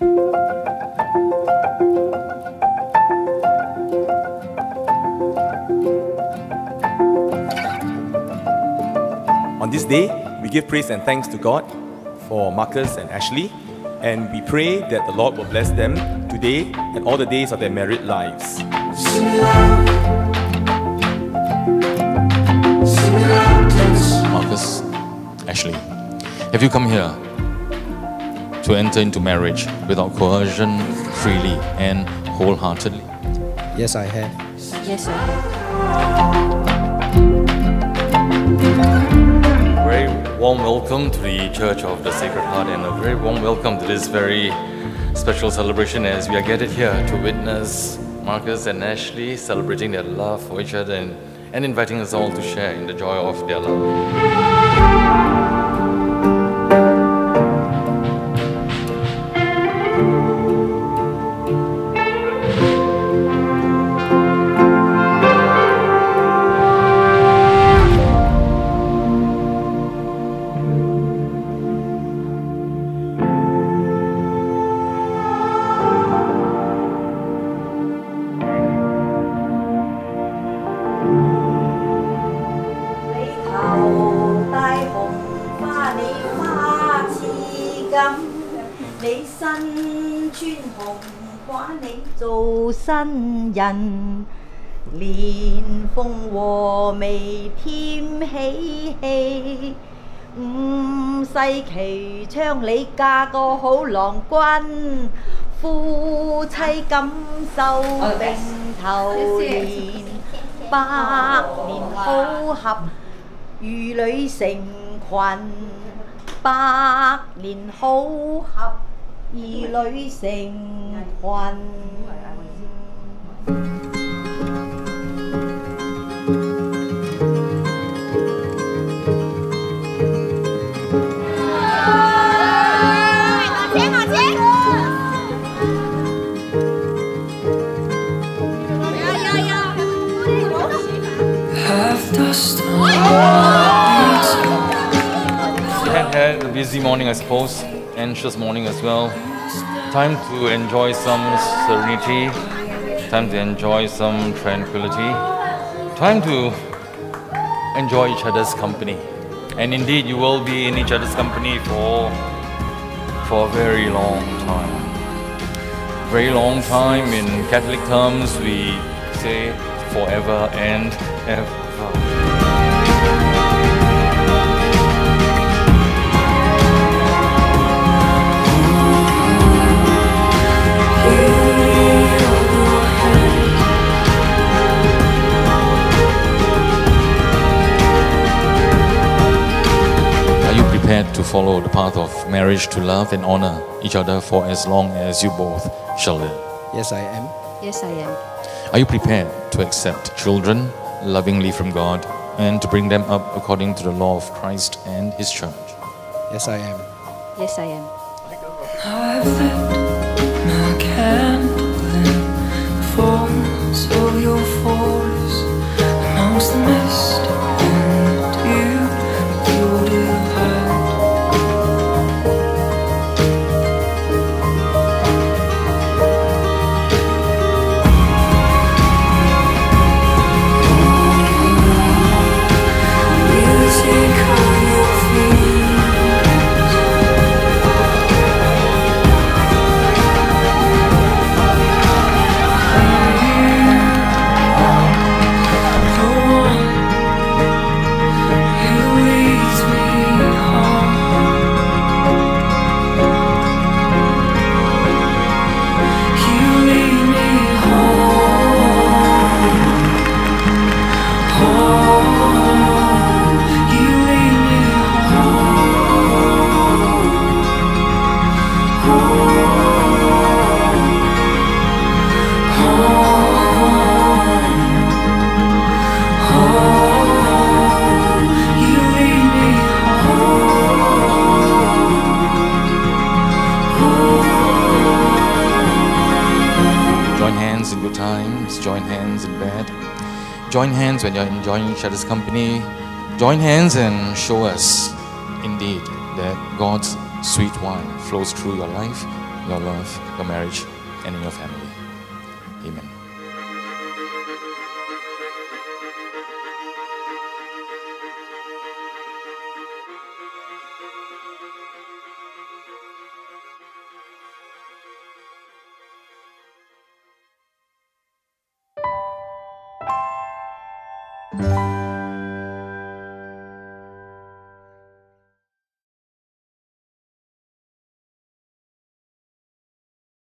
On this day, we give praise and thanks to God for Marcus and Ashley, and we pray that the Lord will bless them today and all the days of their married lives. Marcus, Ashley, have you come here to enter into marriage without coercion, freely and wholeheartedly? Yes, I have. Yes, I have. Very warm welcome to the Church of the Sacred Heart and a very warm welcome to this very special celebration as we are gathered here to witness Marcus and Ashley celebrating their love for each other and, and inviting us all to share in the joy of their love. 做新人，連鳳和眉添喜气。五世其昌你嫁个好郎君，夫妻感受并头年，百年好合，如女成群，百年好合。儿女成群。A busy morning, I suppose, anxious morning as well. Time to enjoy some serenity, time to enjoy some tranquility, time to enjoy each other's company. And indeed, you will be in each other's company for, for a very long time. Very long time in Catholic terms, we say forever and ever. To follow the path of marriage to love and honor each other for as long as you both shall live? Yes, I am. Yes, I am. Are you prepared to accept children lovingly from God and to bring them up according to the law of Christ and His church? Yes, I am. Yes, I am. I've lit my candle in the folds of your forest amongst the mist join hands in bed. Join hands when you're enjoying each other's company. Join hands and show us, indeed, that God's sweet wine flows through your life your love, your marriage, and in your family. Amen.